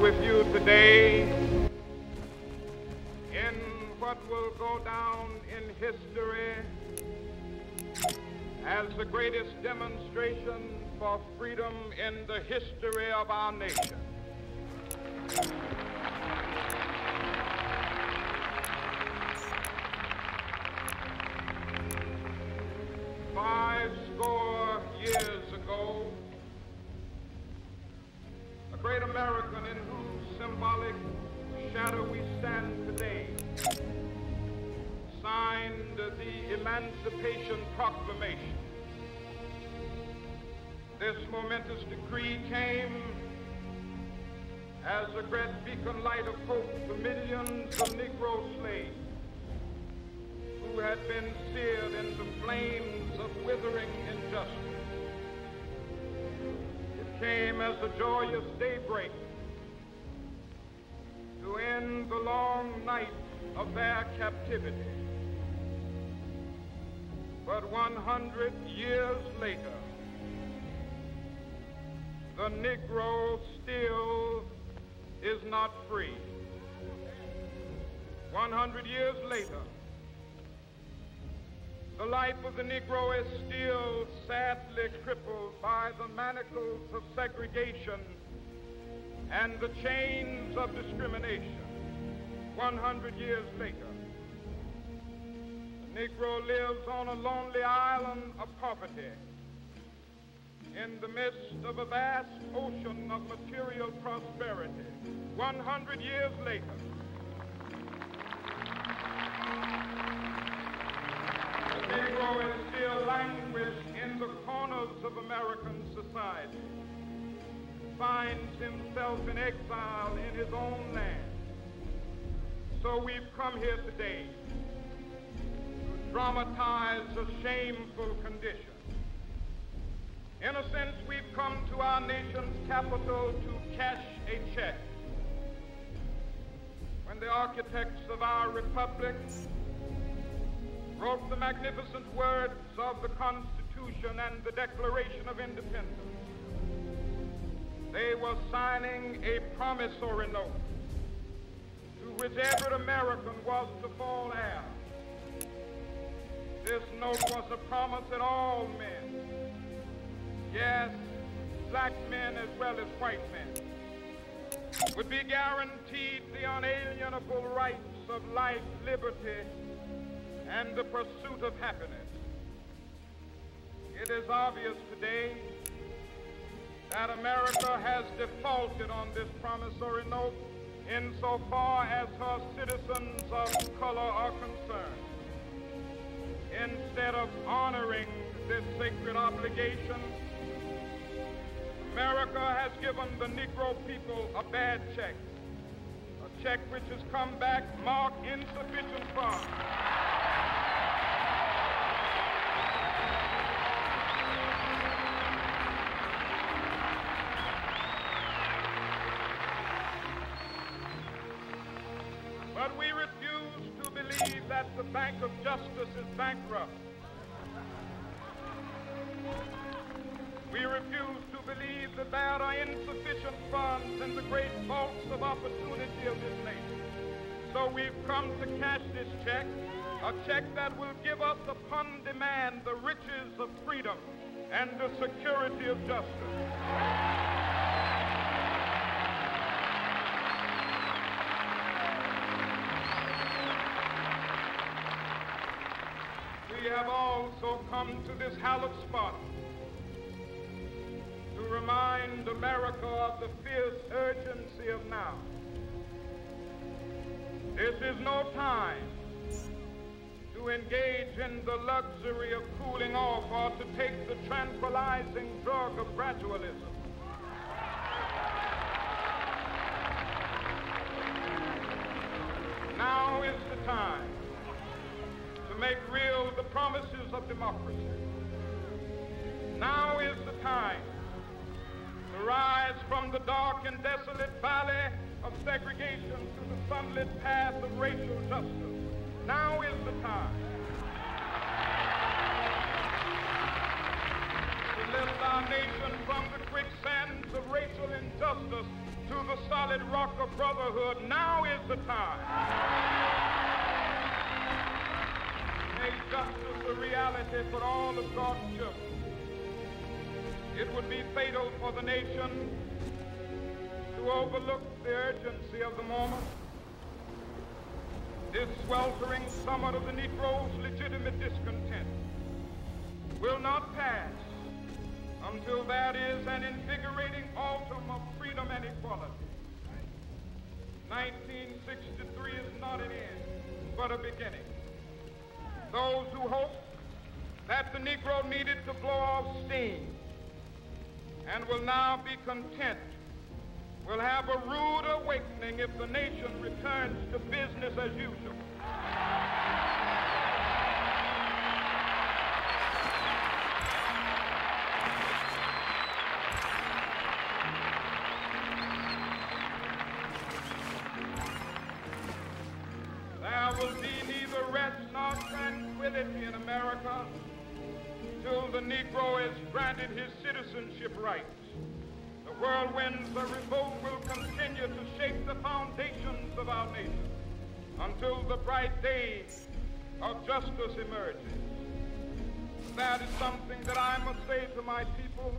With you today in what will go down in history as the greatest demonstration for freedom in the history of our nation. Five score years ago, great American in whose symbolic shadow we stand today, signed the Emancipation Proclamation. This momentous decree came as a great beacon light of hope to millions of Negro slaves who had been seared in the flames of withering injustice. Came as the joyous daybreak to end the long night of their captivity. But 100 years later, the Negro still is not free. 100 years later, the life of the Negro is still sadly crippled by the manacles of segregation and the chains of discrimination. 100 years later, the Negro lives on a lonely island of poverty in the midst of a vast ocean of material prosperity. 100 years later, still languished in the corners of American society, finds himself in exile in his own land. So we've come here today to dramatize a shameful condition. In a sense, we've come to our nation's capital to cash a check. When the architects of our republic wrote the magnificent words of the Constitution and the Declaration of Independence, they were signing a promissory note to which every American was to fall heir. This note was a promise that all men, yes, black men as well as white men, would be guaranteed the unalienable rights of life, liberty, and the pursuit of happiness. It is obvious today that America has defaulted on this promissory note insofar as her citizens of color are concerned. Instead of honoring this sacred obligation, America has given the Negro people a bad check, a check which has come back marked insufficient funds. That the Bank of Justice is bankrupt. We refuse to believe that there are insufficient funds in the great vaults of opportunity of this nation. So we've come to cash this check, a check that will give us upon demand the riches of freedom and the security of justice. Have also come to this hallowed spot to remind America of the fierce urgency of now. This is no time to engage in the luxury of cooling off or to take the tranquilizing drug of gradualism. Now is the time make real the promises of democracy. Now is the time to rise from the dark and desolate valley of segregation to the sunlit path of racial justice. Now is the time to lift our nation from the quicksands of racial injustice to the solid rock of brotherhood. Now is the time. Make justice a reality for all of God's children. It would be fatal for the nation to overlook the urgency of the moment. This sweltering summit of the Negro's legitimate discontent will not pass until that is an invigorating autumn of freedom and equality. 1963 is not an end, but a beginning. Those who hope that the Negro needed to blow off steam and will now be content will have a rude awakening if the nation returns to business as usual. America till the Negro is granted his citizenship rights. The whirlwinds of revolt will continue to shake the foundations of our nation until the bright day of justice emerges. That is something that I must say to my people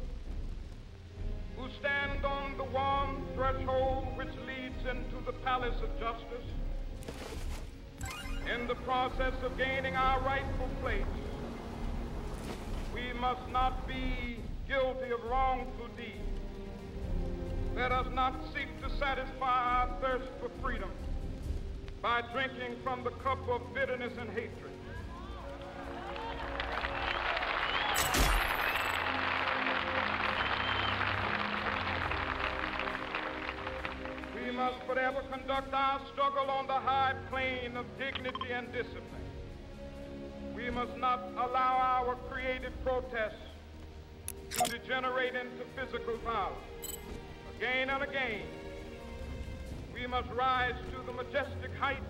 who stand on the warm threshold which leads into the palace of justice. In the process of gaining our rightful place, we must not be guilty of wrongful deeds. Let us not seek to satisfy our thirst for freedom by drinking from the cup of bitterness and hatred. We must conduct our struggle on the high plane of dignity and discipline. We must not allow our creative protests to degenerate into physical violence. Again and again, we must rise to the majestic heights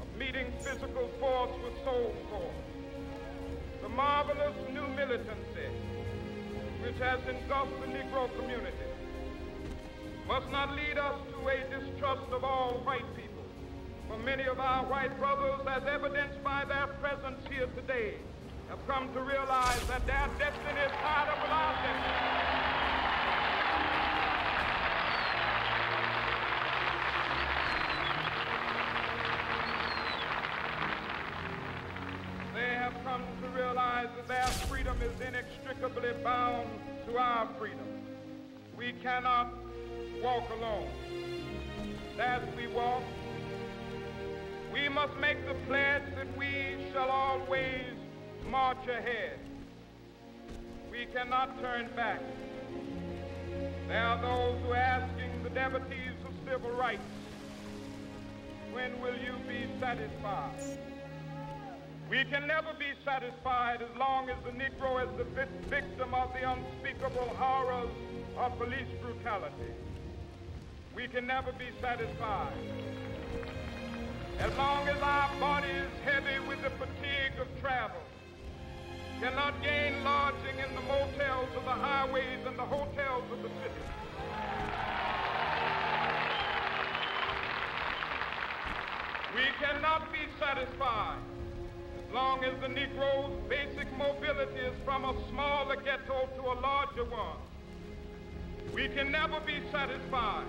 of meeting physical force with soul force. The marvelous new militancy which has engulfed the Negro community must not lead us to a distrust of all white people. For many of our white brothers, as evidenced by their presence here today, have come to realize that their destiny is up with our destiny. They have come to realize that their freedom is inextricably bound to our freedom. We cannot walk alone. As we walk, we must make the pledge that we shall always march ahead. We cannot turn back. There are those who are asking the devotees of civil rights, when will you be satisfied? We can never be satisfied as long as the Negro is the victim of the unspeakable horrors of police brutality. We can never be satisfied. As long as our body is heavy with the fatigue of travel, cannot gain lodging in the motels of the highways and the hotels of the city. We cannot be satisfied as long as the Negro's basic mobility is from a smaller ghetto to a larger one. We can never be satisfied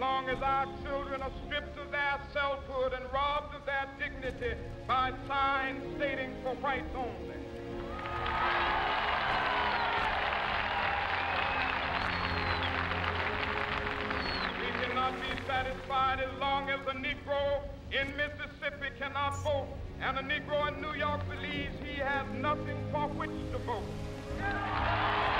long as our children are stripped of their selfhood and robbed of their dignity by signs stating for whites only. We cannot be satisfied as long as a Negro in Mississippi cannot vote and a Negro in New York believes he has nothing for which to vote.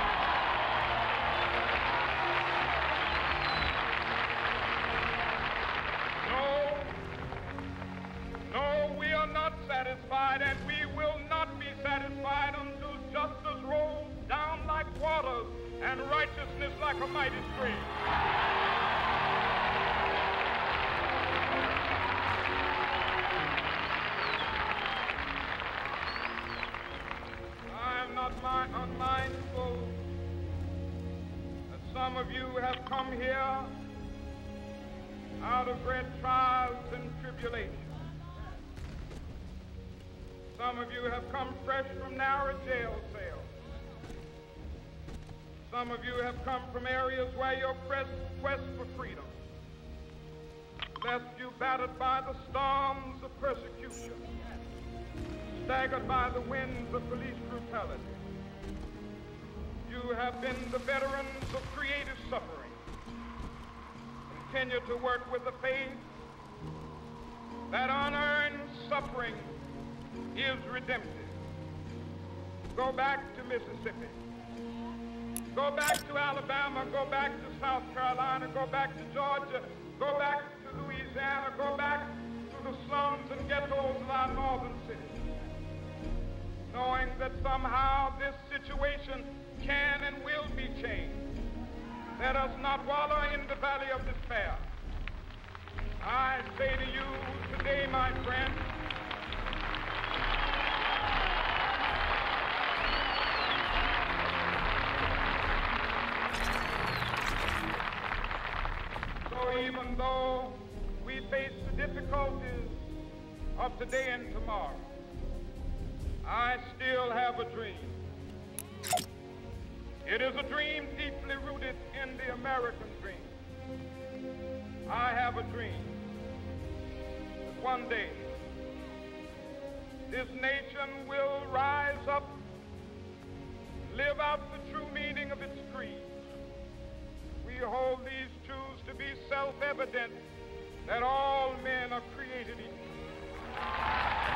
Like a mighty stream. I am not unmindful that some of you have come here out of great trials and tribulations. Some of you have come fresh from narrow. Some of you have come from areas where your quest for freedom left you battered by the storms of persecution, staggered by the winds of police brutality. You have been the veterans of creative suffering. Continue to work with the faith that unearned suffering is redemptive. Go back to Mississippi. Go back to Alabama. Go back to South Carolina. Go back to Georgia. Go back to Louisiana. Go back to the slums and ghettos of our northern cities. Knowing that somehow this situation can and will be changed. Let us not wallow in the valley of despair. I say to you today, my friends, though we face the difficulties of today and tomorrow, I still have a dream. It is a dream deeply rooted in the American dream. I have a dream that one day this nation will rise up, live out the true meaning of its creed. We hold these to be self-evident that all men are created equal.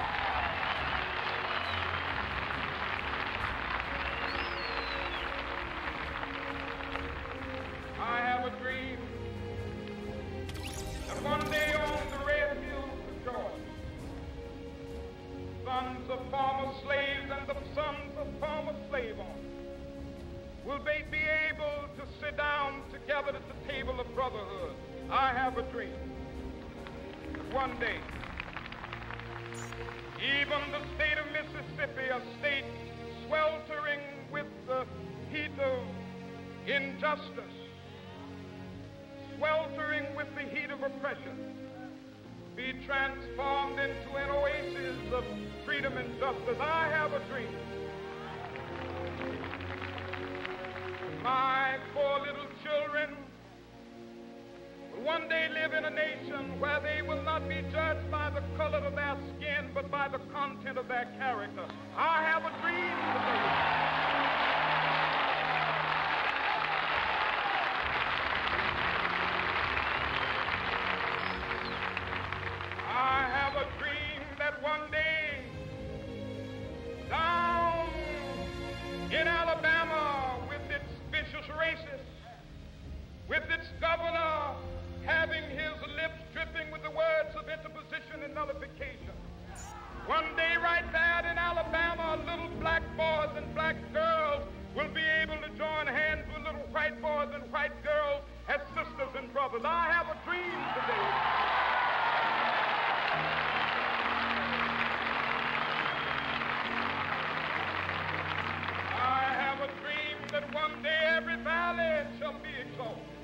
Transformed into an oasis of freedom and justice. I have a dream. My poor little children will one day live in a nation where they will not be judged by the color of their skin, but by the content of their character. I have a dream today. With its governor having his lips dripping with the words of interposition and nullification. One day right there in Alabama, little black boys and black girls will be able to join hands with little white boys and white girls as sisters and brothers. I have a dream today. I have a dream that one day every valley shall be exalted.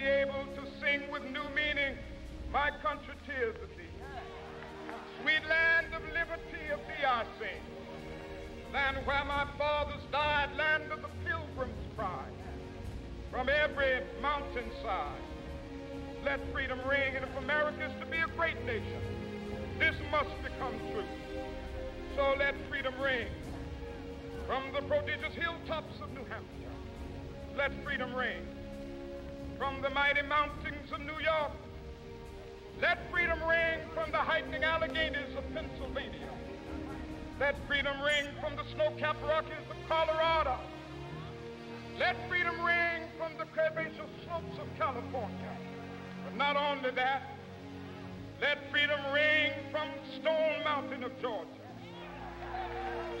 be able to sing with new meaning my country tears of thee. Sweet land of liberty of thee I sing. Land where my fathers died, land of the pilgrim's pride. From every mountainside, let freedom ring. And if America is to be a great nation, this must become true. So let freedom ring. From the prodigious hilltops of New Hampshire, let freedom ring from the mighty mountains of New York. Let freedom ring from the heightening Alleghenies of Pennsylvania. Let freedom ring from the snow-capped Rockies of Colorado. Let freedom ring from the curvaceous slopes of California. But not only that, let freedom ring from Stone Mountain of Georgia.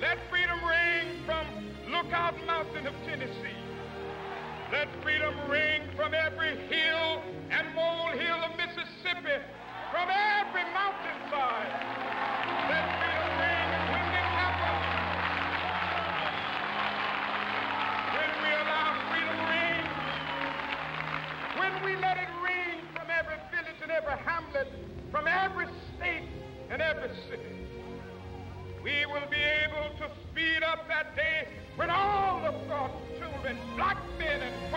Let freedom ring from Lookout Mountain of Tennessee. Let freedom ring from every hill and molehill of Mississippi, from every mountainside. Let freedom ring when. When we allow freedom ring, when we let it ring from every village and every hamlet, from every state and every city, we will be able to speed up that day when all of God's children, black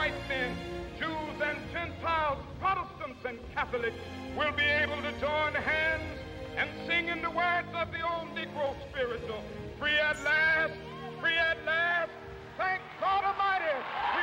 white men, Jews and Gentiles, Protestants and Catholics will be able to join hands and sing in the words of the old Negro spiritual, free at last, free at last, thank God Almighty.